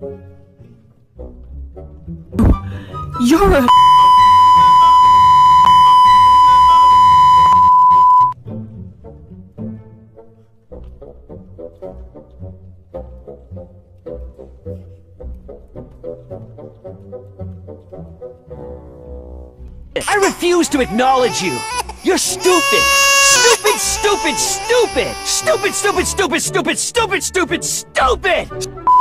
You're a I refuse to acknowledge you! You're stupid! Stupid, stupid, stupid! Stupid, stupid, stupid, stupid, stupid, stupid, stupid!